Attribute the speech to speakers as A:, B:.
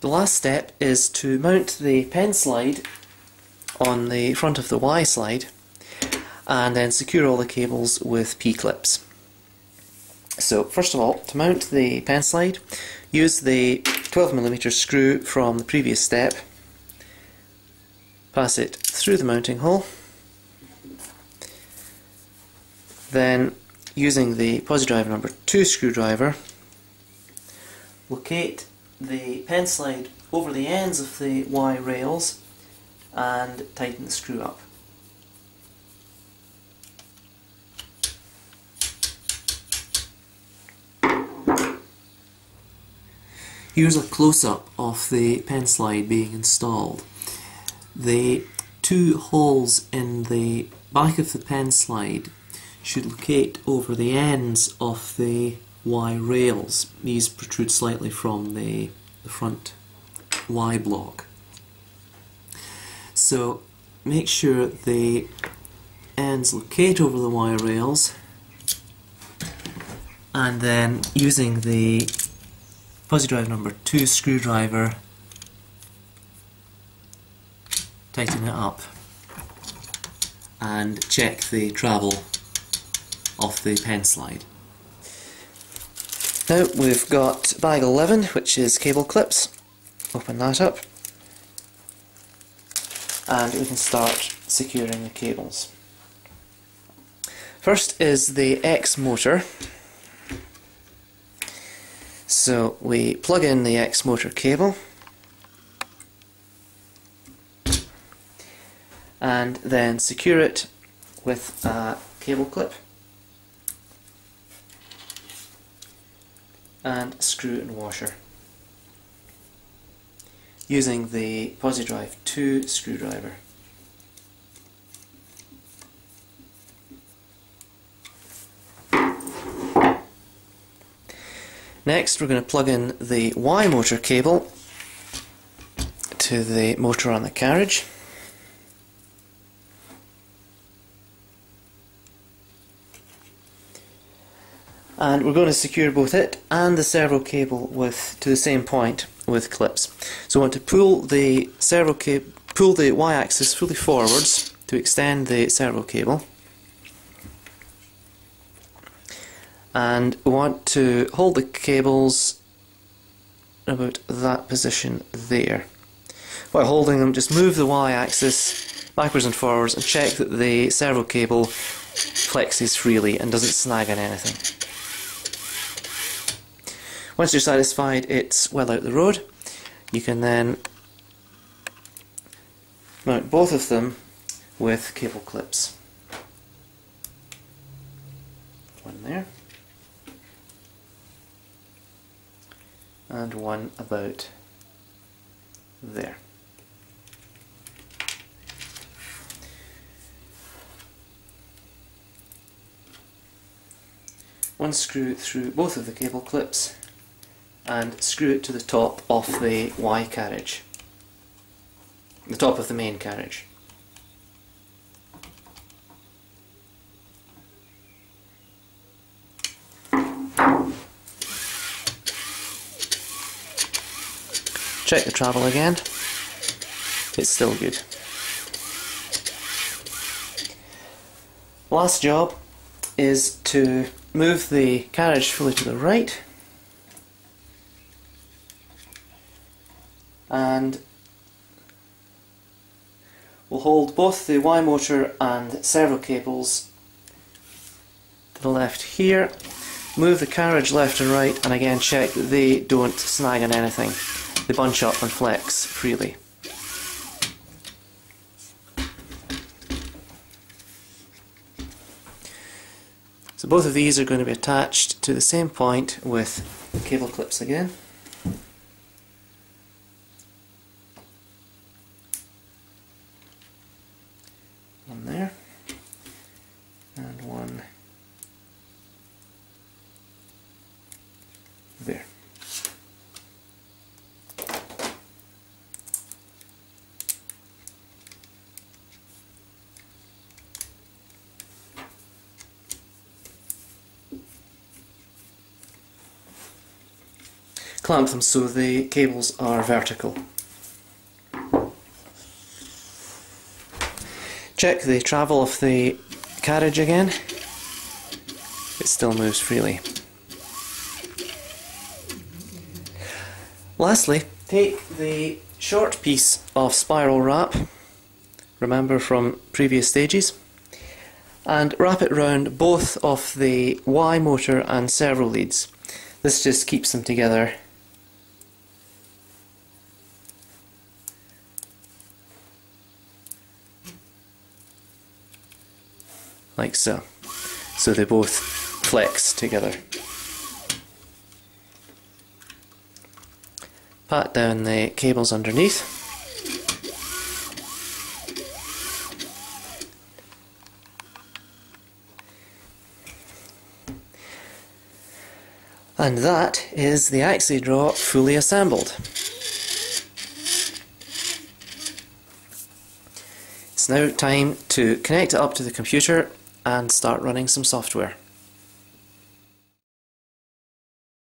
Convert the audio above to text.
A: The last step is to mount the pen slide on the front of the Y slide and then secure all the cables with P-clips. So first of all, to mount the pen slide, use the 12mm screw from the previous step, pass it through the mounting hole, then using the Posi-Driver number 2 screwdriver, locate the pen slide over the ends of the Y rails and tighten the screw up. Here's a close-up of the pen slide being installed. The two holes in the back of the pen slide should locate over the ends of the Y rails. These protrude slightly from the, the front Y block. So make sure the ends locate over the Y rails and then using the Posi-Drive number 2 screwdriver tighten it up and check the travel of the pen slide. Now we've got bag 11 which is cable clips, open that up. And we can start securing the cables. First is the X motor. So we plug in the X motor cable. And then secure it with a cable clip and screw and washer using the Posi-Drive 2 screwdriver. Next we're going to plug in the Y motor cable to the motor on the carriage. And we're going to secure both it and the servo cable with to the same point with clips. So we want to pull the servo cable, pull the y-axis fully forwards to extend the servo cable. and we want to hold the cables about that position there. While holding them, just move the y-axis backwards and forwards and check that the servo cable flexes freely and doesn't snag on anything. Once you're satisfied it's well out the road, you can then mount both of them with cable clips. One there. and one about there. One screw through both of the cable clips and screw it to the top of the Y carriage, the top of the main carriage. Check the travel again. It's still good. Last job is to move the carriage fully to the right and we'll hold both the Y motor and servo cables to the left here move the carriage left and right and again check that they don't snag on anything they bunch up and flex freely. So both of these are going to be attached to the same point with cable clips again. One there and one there. Clamp them so the cables are vertical. Check the travel of the carriage again. It still moves freely. Lastly, take the short piece of spiral wrap, remember from previous stages, and wrap it round both of the Y motor and servo leads. This just keeps them together like so. So they both flex together. Pat down the cables underneath. And that is the AxiDraw fully assembled. It's now time to connect it up to the computer and start running some software.